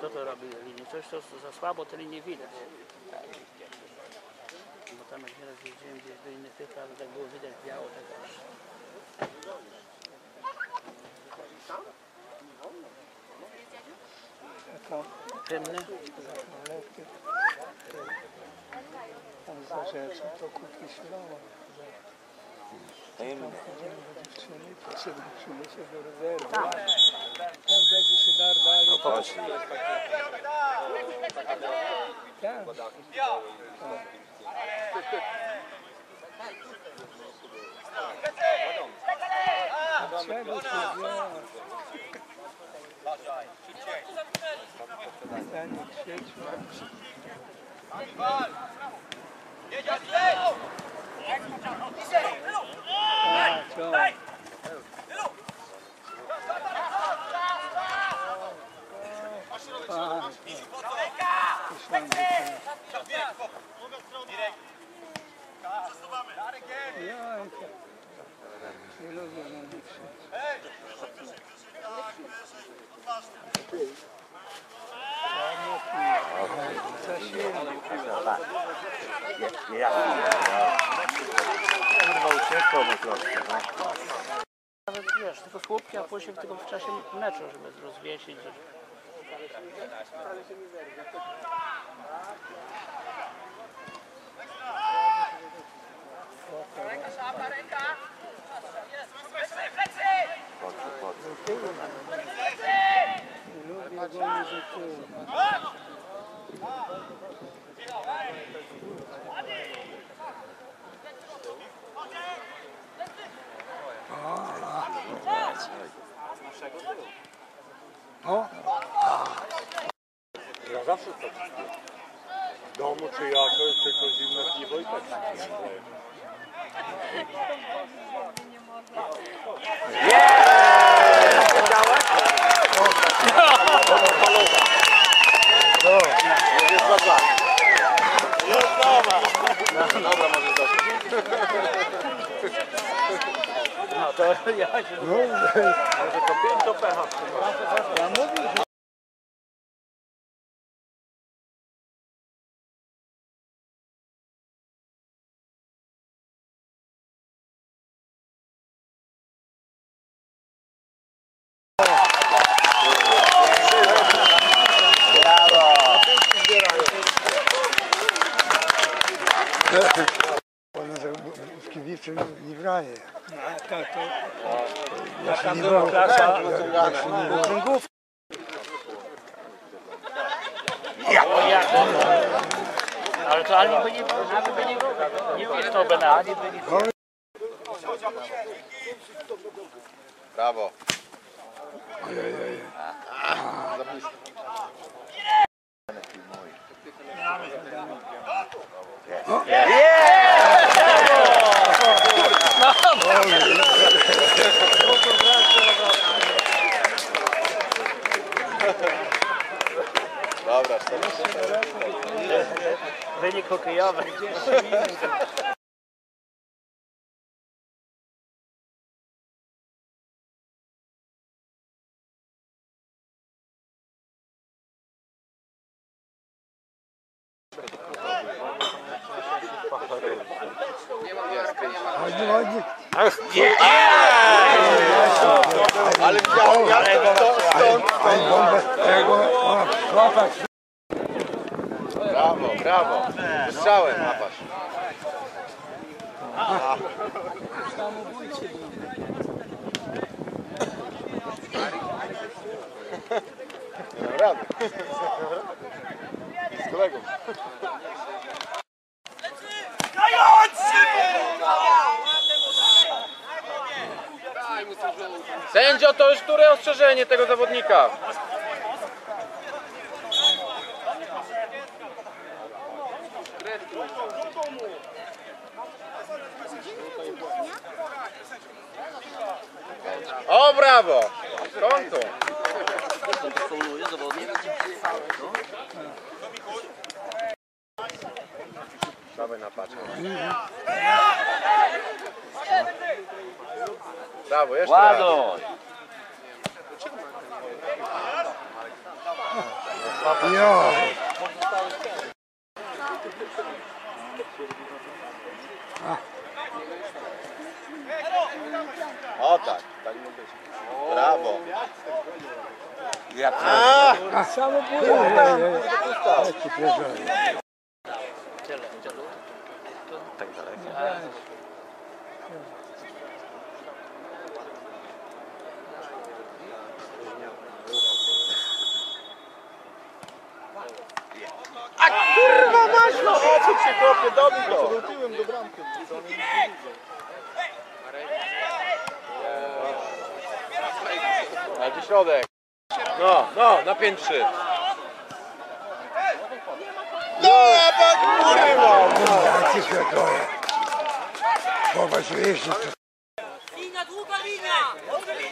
Kto to robi linię? Coś to za słabo te linie widać. Bo tam jak nieraz jeździłem gdzieś do innych tych, ale tak było widać biało tak aż. Lekkie. Tam za rzeczą to kupi ślała. Tam chodzimy do dziewczyny, to sobie przyniesie do rezerwy. Tam będzie się dar dalej. Patrz. Tak. Czego się dzieje? Ja nie krzyczmy. A, co? A, myślałem, że to... Jajka. Nie lubię na nich krzyczeć. Za silny. Ja. Kurwa uciekło prostu. No. Nawet wiesz, tylko słupki, a później tylko w czasie meczu, żeby rozwiesić. Żeby... Lubię goni do tyłu. O, Ja zawsze tak śpię. W domu czy jakoś, tylko zimne piwo i tak śpię. Dobra, No to ja się... Może to pięć do pecha. ja mówię, że Ona że w kibicu nie graje. a tak, to Jak tam nie było, klasa jak się nie było? Ale to ani by nie, ani by nie, nie pisnął by na, ani by nie... Brawo. Dobra, 40. Wynik hokejowy. ładnie, ładnie. Ale widziałem, jak to stąd. Aj, Brawo, brawo. Strzałem łapasz. Nie dam rady. Z kolegą. Sędzio, to już które ostrzeżenie tego zawodnika? O, brawo! Skąd to? Dawaj na paczkę. Brawo, jeszcze raz. Ładuj! Jo. O tak, tak ma być. Brawo. Samobójstwo. Jaki pierdolę. Kurwa masz no, o co się kopie, dobij go. Tyłem do bramki. Ale ty środek. No, no, na 5-3. No, a pan kurwa. Jaki pierdolę. Popatrz, jeszcze Linia, długa linia! Długa linia!